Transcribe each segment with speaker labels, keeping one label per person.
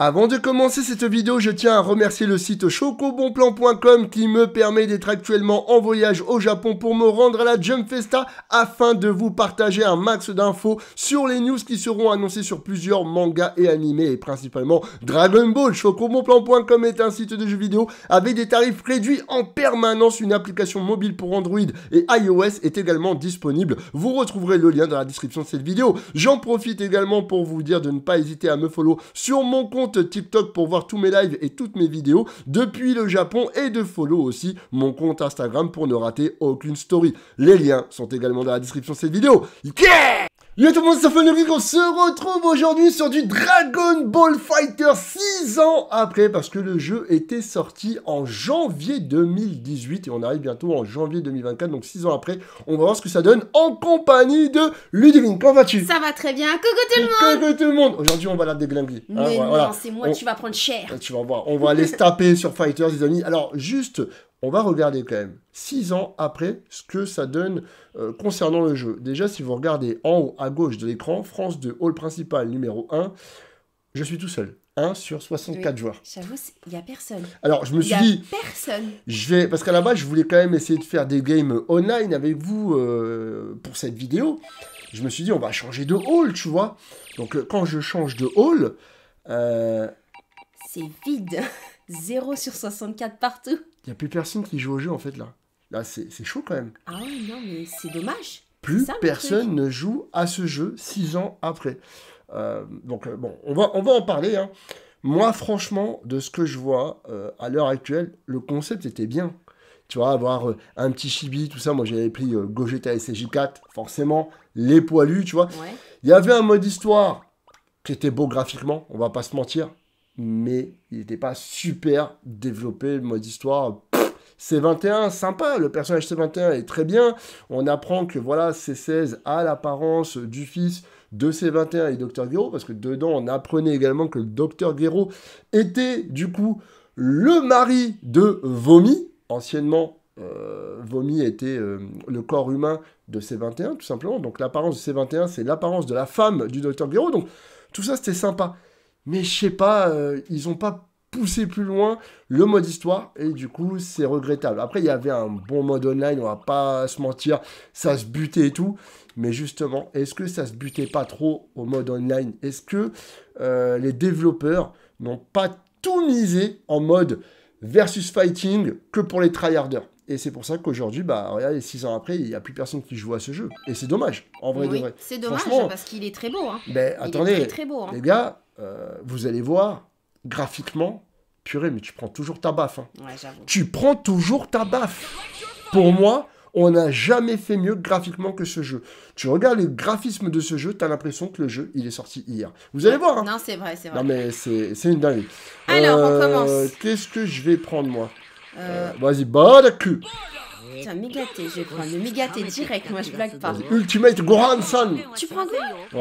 Speaker 1: Avant de commencer cette vidéo, je tiens à remercier le site chocobonplan.com qui me permet d'être actuellement en voyage au Japon pour me rendre à la Jump Festa afin de vous partager un max d'infos sur les news qui seront annoncées sur plusieurs mangas et animés et principalement Dragon Ball. Chocobonplan.com est un site de jeux vidéo avec des tarifs réduits en permanence. Une application mobile pour Android et iOS est également disponible. Vous retrouverez le lien dans la description de cette vidéo. J'en profite également pour vous dire de ne pas hésiter à me follow sur mon compte TikTok pour voir tous mes lives et toutes mes vidéos depuis le Japon et de follow aussi mon compte Instagram pour ne rater aucune story. Les liens sont également dans la description de cette vidéo. Yo tout le monde, c'est Funeric, on se retrouve aujourd'hui sur du Dragon Ball Fighter 6 ans après parce que le jeu était sorti en janvier 2018 et on arrive bientôt en janvier 2024 donc 6 ans après. On va voir ce que ça donne en compagnie de Ludivine, comment vas-tu?
Speaker 2: Ça va très bien, coucou tout le monde.
Speaker 1: Coucou tout le monde. Aujourd'hui on va la déglinguer.
Speaker 2: hein, Mais non, c'est moi, tu vas prendre cher.
Speaker 1: Tu vas voir, on va aller se taper sur Fighters les amis. Alors juste on va regarder quand même, 6 ans après, ce que ça donne euh, concernant le jeu. Déjà, si vous regardez en haut à gauche de l'écran, France 2, hall principal numéro 1, je suis tout seul. 1 sur 64 joueurs.
Speaker 2: J'avoue, il n'y a personne.
Speaker 1: Alors, je me suis
Speaker 2: y a
Speaker 1: dit,
Speaker 2: personne.
Speaker 1: je vais, parce qu'à la base, je voulais quand même essayer de faire des games online avec vous euh, pour cette vidéo. Je me suis dit, on va changer de hall, tu vois. Donc, euh, quand je change de hall, euh,
Speaker 2: C'est vide. 0 sur 64 partout.
Speaker 1: Il n'y a plus personne qui joue au jeu, en fait, là. Là, c'est chaud quand même.
Speaker 2: Ah ouais, non, mais c'est dommage.
Speaker 1: Plus
Speaker 2: ça,
Speaker 1: personne ne joue à ce jeu six ans après. Euh, donc euh, bon, on va, on va en parler. hein. Moi, franchement, de ce que je vois euh, à l'heure actuelle, le concept était bien. Tu vois, avoir euh, un petit chibi, tout ça. Moi, j'avais pris Gogeta SJ4, forcément, les poilus, tu vois.
Speaker 2: Ouais.
Speaker 1: Il y avait un mode histoire qui était beau graphiquement, on va pas se mentir, mais il n'était pas super développé. Le mode histoire, pff, C21, sympa, le personnage C21 est très bien. On apprend que voilà, C16 a l'apparence du fils de C21 et Dr. Gero, parce que dedans, on apprenait également que le Dr. Gero était du coup le mari de Vomi, anciennement. euh, Vomi était euh, le corps humain de C21, tout simplement. Donc l'apparence de C21, c'est l'apparence de la femme du Dr. Gero. Donc tout ça, c'était sympa. Mais je sais pas, euh, ils ont pas poussé plus loin le mode histoire et du coup, c'est regrettable. Après, il y avait un bon mode online, on va pas se mentir, ça se butait et tout. Mais justement, est-ce que ça se butait pas trop au mode online? Est-ce que euh, les développeurs n'ont pas tout misé en mode versus fighting que pour les tryharders? Et c'est pour ça qu'aujourd'hui, bah, regardez, 6 ans après, il n'y a plus personne qui joue à ce jeu. Et c'est dommage, en vrai de vrai.
Speaker 2: c'est dommage parce qu'il est très beau. Hein.
Speaker 1: Ben,
Speaker 2: Il
Speaker 1: attendez,
Speaker 2: est très très beau. Hein.
Speaker 1: les gars, euh, vous allez voir, graphiquement, purée, mais tu prends toujours ta baffe. hein.
Speaker 2: Ouais, j'avoue.
Speaker 1: Tu prends toujours ta baffe. Pour moi, on n'a jamais fait mieux graphiquement que ce jeu. Tu regardes les graphismes de ce jeu, t'as l'impression que le jeu, il est sorti hier. Vous allez voir, hein.
Speaker 2: Non, c'est vrai, c'est vrai.
Speaker 1: Non mais c'est c'est une dinguerie.
Speaker 2: Alors, on
Speaker 1: Euh,
Speaker 2: commence.
Speaker 1: Qu'est-ce que je vais prendre moi
Speaker 2: Euh,
Speaker 1: Vas-y, Badaku.
Speaker 2: tiens, Migaté, je vais prendre le Migaté direct, moi je blague pas.
Speaker 1: Ultimate Gohan-san.
Speaker 2: Tu prends quoi?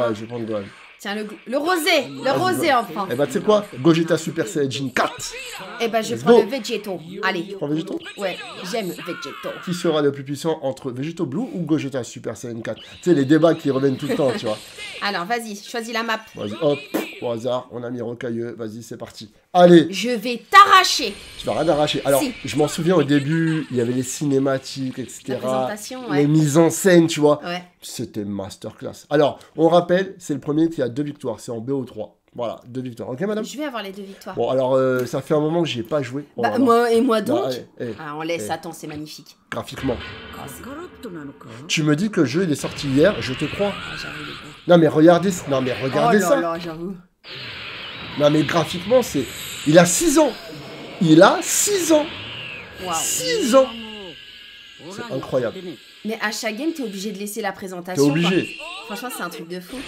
Speaker 1: Ouais, je vais prendre Gohan.
Speaker 2: Tiens, le, le rosé, le rosé
Speaker 1: Gohan.
Speaker 2: enfin.
Speaker 1: Eh bah, tu sais quoi? Gogeta Super Saiyajin 4.
Speaker 2: Eh ben, je
Speaker 1: Let's
Speaker 2: prends
Speaker 1: go.
Speaker 2: le Vegeto. Allez,
Speaker 1: Tu prends Végéto
Speaker 2: ouais, j'aime Vegeto.
Speaker 1: Qui sera le plus puissant entre Végéto Blue ou Gogeta Super Saiyan 4 Tu sais, les débats qui reviennent tout le temps, tu vois.
Speaker 2: Alors, vas-y, choisis la map.
Speaker 1: Vas-y, hop, au hasard, on a mis Rocailleux. Vas-y, c'est parti. Allez,
Speaker 2: Je vais t'arracher.
Speaker 1: tu vas rien arracher. Alors,
Speaker 2: Si.
Speaker 1: je m'en souviens au début, il y avait les cinématiques, etc. Les mises en scène, tu vois.
Speaker 2: Ouais.
Speaker 1: C'était masterclass. Alors, on rappelle, c'est le premier qui a deux victoires. C'est en BO3. Voilà, deux victoires. Ok, madame?
Speaker 2: Je vais avoir les deux victoires.
Speaker 1: Bon, alors, euh, ça fait un moment que j'y ai pas joué. Oh
Speaker 2: bah, moi et moi
Speaker 1: Bon,
Speaker 2: donc.
Speaker 1: allez, eh,
Speaker 2: Ah, on laisse,
Speaker 1: Eh.
Speaker 2: attends, c'est magnifique.
Speaker 1: graphiquement.
Speaker 2: Ah,
Speaker 1: Tu me dis que le jeu il est sorti hier, je te crois.
Speaker 2: ah, j'avoue, les gars.
Speaker 1: Non mais regardez, non mais regardez
Speaker 2: oh là
Speaker 1: ça.
Speaker 2: là, j'avoue.
Speaker 1: Non mais graphiquement c'est, il a 6 ans. Il a 6 ans.
Speaker 2: Waouh.
Speaker 1: 6 ans. C'est incroyable.
Speaker 2: Mais à chaque game, t'es obligé de laisser la
Speaker 1: T'es
Speaker 2: présentation.
Speaker 1: obligé.
Speaker 2: quoi. Franchement, c'est un truc de fou.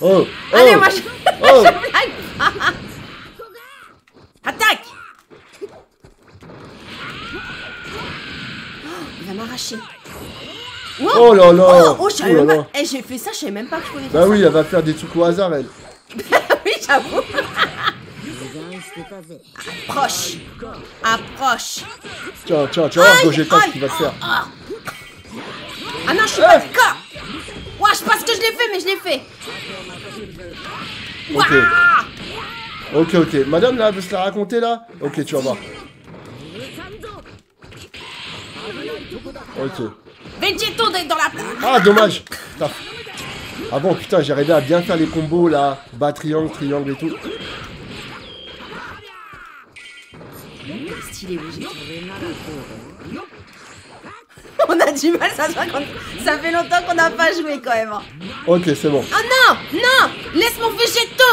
Speaker 1: Oh. oh,
Speaker 2: Allez, moi je.
Speaker 1: oh.
Speaker 2: Attaque Oh, Il va m'arracher.
Speaker 1: Oh là là.
Speaker 2: Oh, oh,
Speaker 1: Oh là
Speaker 2: même
Speaker 1: là.
Speaker 2: pas. Eh, j'ai fait ça, je savais même pas que je pouvais
Speaker 1: Bah
Speaker 2: faire
Speaker 1: oui, elle va faire des trucs au hasard elle.
Speaker 2: oui, j'avoue. Approche. Approche.
Speaker 1: Tiens, tiens, voir
Speaker 2: Aïe,
Speaker 1: Gogeta ce qu'il va te faire.
Speaker 2: Ah non, je suis pas d'accord. Ouais, je sais pas ce que je l'ai fait, mais je l'ai fait.
Speaker 1: Ok. Ok, ok. Madame, là, elle veut se la raconter, là? Ok, tu vas voir. Ok.
Speaker 2: Vegito dans la place
Speaker 1: Ah, dommage. Putain. Ah bon, putain, j'arrivais à bien faire les combos, là. Bas, triangle, triangle et tout.
Speaker 2: Vegito. On a du mal, ça, se voit qu'on- ça fait longtemps qu'on n'a pas joué quand même. hein.
Speaker 1: Ok, c'est bon.
Speaker 2: Oh non Non Laisse mon végéto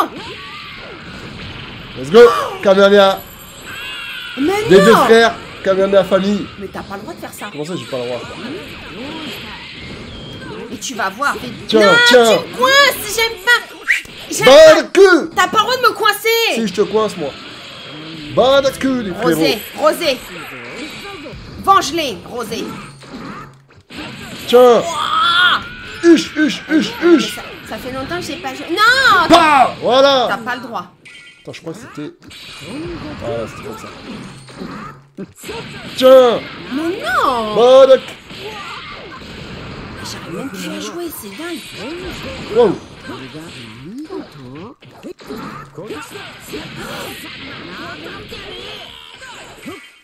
Speaker 1: Let's go Kamehameha
Speaker 2: Mais
Speaker 1: Des
Speaker 2: non
Speaker 1: deux frères, Famille.
Speaker 2: Mais t'as pas le droit de faire ça.
Speaker 1: Comment ça, j'ai pas le droit
Speaker 2: Et tu vas voir. mais-
Speaker 1: Tiens,
Speaker 2: non,
Speaker 1: tiens.
Speaker 2: tu me coinces J'aime pas J'aime
Speaker 1: Bah,
Speaker 2: pas
Speaker 1: le cul
Speaker 2: T'as pas le droit de me coincer
Speaker 1: Si, je te coince, moi. Bah, le cul, les frérots.
Speaker 2: Rosé, Rosé Venge-les, Rosé
Speaker 1: Tiens
Speaker 2: Ah
Speaker 1: Huche, huche, huche,
Speaker 2: Mais
Speaker 1: huche
Speaker 2: ça, fait longtemps que j'ai pas joué. Non
Speaker 1: Bah
Speaker 2: T'as
Speaker 1: Voilà
Speaker 2: pas le droit.
Speaker 1: Attends, je crois que c'était... Voilà, c'était comme ça. Tiens.
Speaker 2: Mais non.
Speaker 1: Bah, le
Speaker 2: J'arrive même plus à jouer, c'est dingue.
Speaker 1: Wow.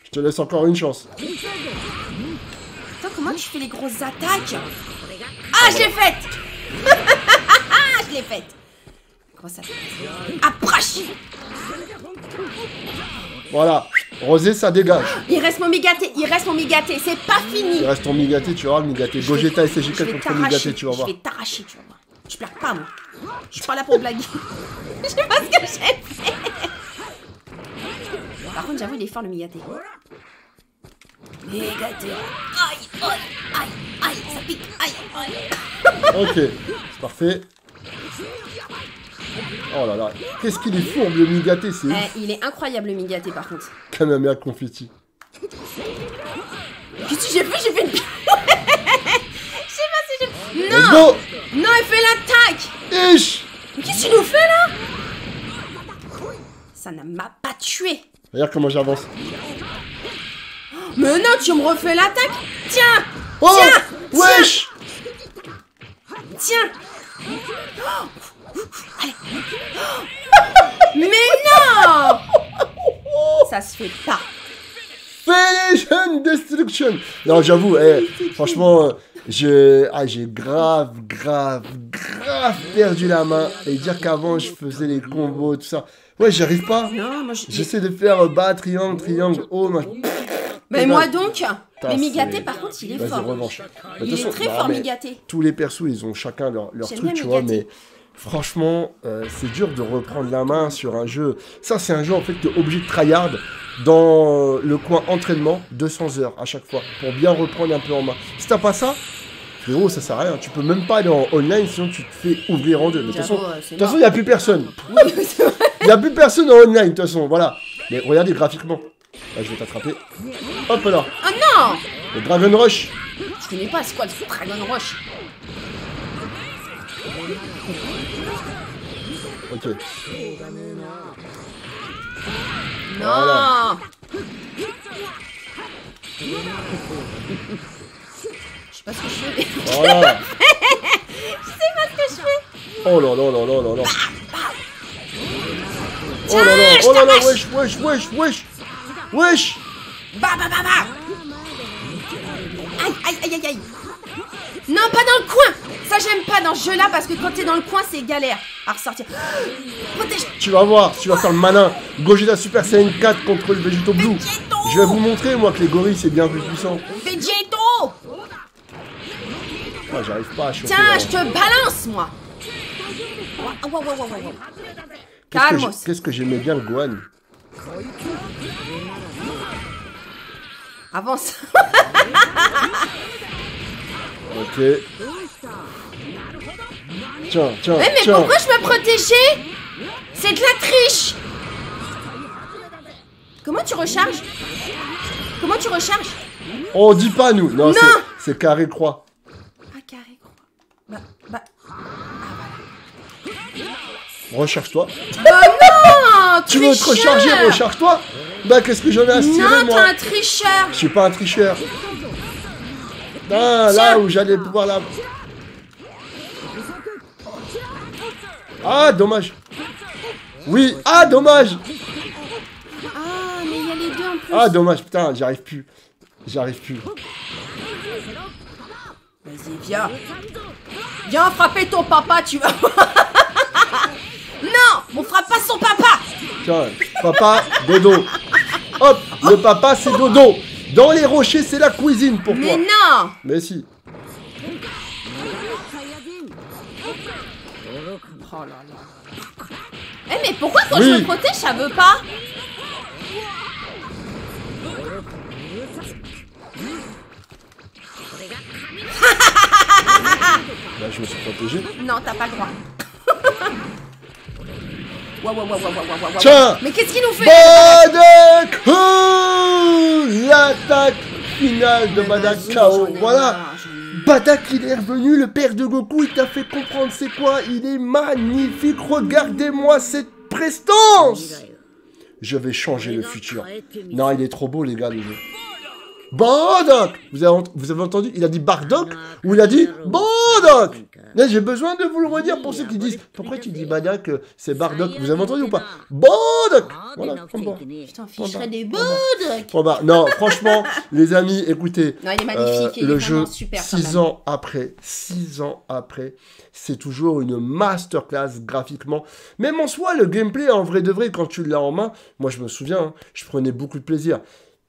Speaker 1: Je te laisse encore une chance.
Speaker 2: Attends, comment tu fais les grosses attaques Ah, je l'ai faite. Je l'ai faite. Comment ça Approche.
Speaker 1: Voilà. Rosé, ça dégage.
Speaker 2: Il reste mon migaté, il reste mon migaté, c'est pas fini
Speaker 1: Il reste ton Migaté, tu voir le Migaté. Gogeta et
Speaker 2: Je
Speaker 1: CG4
Speaker 2: vais
Speaker 1: contre Migaté,
Speaker 2: t'arracher,
Speaker 1: tu vas
Speaker 2: je
Speaker 1: voir.
Speaker 2: vais t'arracher, tu vas voir. Je pleure pas, moi. Je suis pas là pour blaguer. Je sais pas ce que j'ai fait. Par contre, j'avoue, il est fort le migaté. Migaté. Aïe, aïe, aïe, aïe, ça pique, aïe, aïe.
Speaker 1: Ok, c'est parfait. Oh là là, qu'est-ce qu'il est fourbe le Migaté, c'est
Speaker 2: Eh, il est incroyable le migaté par contre.
Speaker 1: Kamehameha confetti.
Speaker 2: Qu'est-ce que j'ai fait? J'ai fait une. Je sais pas si j'ai. Non!
Speaker 1: go!
Speaker 2: Non, il fait l'attaque!
Speaker 1: Ish!
Speaker 2: Mais qu'est-ce qu'il nous fait là? Ça ne m'a pas tué.
Speaker 1: Regarde comment j'avance.
Speaker 2: Mais non, tu me refais l'attaque? Tiens!
Speaker 1: Oh!
Speaker 2: Tiens!
Speaker 1: Wesh
Speaker 2: Tiens Allez Mais non Fait pas
Speaker 1: Finition Destruction Non, j'avoue, eh, franchement, euh, j'ai ah, j'ai grave, grave, grave perdu la main. Et dire qu'avant, je faisais les combos, tout ça. Ouais, j'y arrive pas.
Speaker 2: Non, moi je...
Speaker 1: J'essaie de faire euh, bas, triangle, triangle, haut, machin.
Speaker 2: Mais moi donc Mais Migaté par contre il est
Speaker 1: Vas-y,
Speaker 2: fort.
Speaker 1: revanche. Mais de
Speaker 2: Il
Speaker 1: toute
Speaker 2: est
Speaker 1: façon,
Speaker 2: très
Speaker 1: non,
Speaker 2: fort
Speaker 1: mais
Speaker 2: Migaté.
Speaker 1: Tous les persos, ils ont chacun leur, leur
Speaker 2: J'aime
Speaker 1: truc,
Speaker 2: bien
Speaker 1: tu vois,
Speaker 2: Migaté.
Speaker 1: mais franchement, euh, c'est dur de reprendre la main sur un jeu. Ça, c'est un jeu, en fait, que obligé de tryhard dans le coin entraînement, 200 heures à chaque fois, pour bien reprendre un peu en main. Si t'as pas ça, frérot, ça sert à rien. Tu peux même pas aller en online, sinon tu te fais ouvrir en deux. Mais de toute façon, il a plus personne. Il y a plus personne en online, de toute façon, voilà. Mais regardez graphiquement. Là, je vais t'attraper. Hop là.
Speaker 2: Oh non
Speaker 1: Le Dragon Rush.
Speaker 2: Je connais pas, c'est quoi le Dragon Rush?
Speaker 1: Ok.
Speaker 2: Non
Speaker 1: Voilà.
Speaker 2: Je sais pas ce que je fais, mais
Speaker 1: Voilà.
Speaker 2: je sais pas ce que je fais
Speaker 1: Oh là là là là là là. Oh
Speaker 2: Tiens,
Speaker 1: là là,
Speaker 2: je
Speaker 1: oh là là, wesh, wesh, wesh, wesh. Wesh.
Speaker 2: Bah bah bah bah Aïe aïe aïe aïe aïe Non, pas dans le coin Ça j'aime pas dans ce jeu-là parce que quand t'es dans le coin c'est galère à ressortir.
Speaker 1: Tu vas voir, tu vas faire le malin. Gogeta Super Saiyan 4 contre le Végéto Blue. Je vais vous montrer, moi, que les gorilles, c'est bien plus puissant.
Speaker 2: Vegeto
Speaker 1: Ah, j'arrive pas à choper.
Speaker 2: Tiens,
Speaker 1: là.
Speaker 2: je te balance moi
Speaker 1: que
Speaker 2: Calmos
Speaker 1: Qu'est-ce que j'aimais bien le Gohan
Speaker 2: Avance
Speaker 1: Ok. Tiens, tiens,
Speaker 2: mais
Speaker 1: tiens.
Speaker 2: pourquoi je me protégeais C'est de la triche Comment tu recharges Comment tu recharges
Speaker 1: On dit pas, nous. Non,
Speaker 2: Non.
Speaker 1: c'est- carré croix.
Speaker 2: Ah carré croix. Bah, bah.
Speaker 1: Recharge-toi.
Speaker 2: Bah non
Speaker 1: Tu veux te recharger Recharge-toi. Bah, qu'est-ce que j'en ai à se tirer,
Speaker 2: Non, t'es un tricheur
Speaker 1: Je suis pas un tricheur. Ah, là où j'allais pouvoir la... Ah, dommage. Oui. Ah, dommage.
Speaker 2: Ah, mais il y a les deux en plus.
Speaker 1: Ah, dommage. Putain, j'y arrive plus. J'y arrive plus.
Speaker 2: Vas-y, viens. Viens frapper ton papa, tu vas voir. non, on frappe pas son papa.
Speaker 1: Tiens, papa, dodo. Hop, le papa, c'est dodo. Dans les rochers, c'est la cuisine pour
Speaker 2: Mais
Speaker 1: toi.
Speaker 2: non.
Speaker 1: Mais si.
Speaker 2: Oh là là. Eh mais pourquoi quand
Speaker 1: Oui.
Speaker 2: je me protège, ça veut pas
Speaker 1: Là, je me suis protégé.
Speaker 2: Non, t'as pas le droit.
Speaker 1: Tiens.
Speaker 2: Mais qu'est-ce qu'il nous fait
Speaker 1: L'attaque finale de Badak
Speaker 2: Vas-y,
Speaker 1: KO.
Speaker 2: j'en ai
Speaker 1: Voilà. Badak, il est revenu, le père de Goku, il t'a fait comprendre c'est quoi? Il est magnifique. Regardez-moi cette prestance. Je vais changer le futur. Non, il est trop beau, les gars, le jeu. Bardock vous avez, vous avez entendu Il a dit Bardock ou il a dit Bardock? Là, j'ai besoin de vous le redire pour ceux qui disent Pourquoi tu dis Badak euh, C'est Bardock? Vous avez entendu ou pas? Bardock Voilà, prends bah,
Speaker 2: des
Speaker 1: Non, franchement, les amis, écoutez.
Speaker 2: Non, il est magnifique,
Speaker 1: euh,
Speaker 2: il est
Speaker 1: le jeu,
Speaker 2: super. quand
Speaker 1: 6
Speaker 2: même.
Speaker 1: ans après, 6 ans après, c'est toujours une masterclass graphiquement. Même en soi, le gameplay, en vrai de vrai, quand tu l'as en main, moi je me souviens, hein, je prenais beaucoup de plaisir.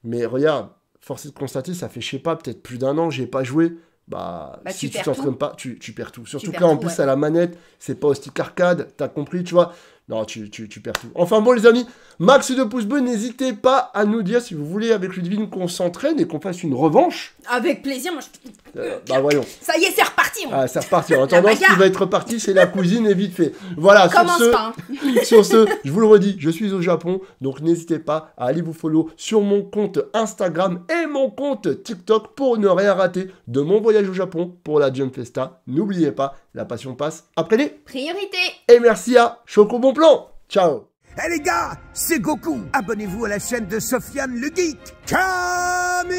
Speaker 1: Mais regarde, force est de constater, ça fait, je sais pas, peut-être plus d'un an, j'ai pas joué. Bah,
Speaker 2: Bah,
Speaker 1: si
Speaker 2: tu
Speaker 1: t'entraînes pas, tu, tu perds tout. Surtout que là, en plus,
Speaker 2: ouais.
Speaker 1: à la manette, c'est pas au stick arcade, t'as compris, tu vois. Non, tu, tu, tu perds tout. Enfin bon, les amis, max de pouces bleus, n'hésitez pas à nous dire si vous voulez, avec Ludwig, qu'on s'entraîne et qu'on fasse une revanche.
Speaker 2: Avec plaisir, moi je...
Speaker 1: Euh, bah, voyons.
Speaker 2: Ça y est, c'est reparti. on-
Speaker 1: Ah, c'est reparti. En attendant, ce qui va être reparti, c'est la cuisine et vite fait. Voilà, sur ce,
Speaker 2: pas. hein.
Speaker 1: sur ce, je vous le redis, je suis au Japon, donc n'hésitez pas à aller vous follow sur mon compte Instagram et mon compte TikTok pour ne rien rater de mon voyage au Japon pour la Jump Festa. N'oubliez pas, la passion passe après les.
Speaker 2: Priorité.
Speaker 1: Et merci à Choco Bon Plan. Ciao
Speaker 3: Eh les gars, c'est Goku. Abonnez-vous à la chaîne de Sofiane le Geek. Camilla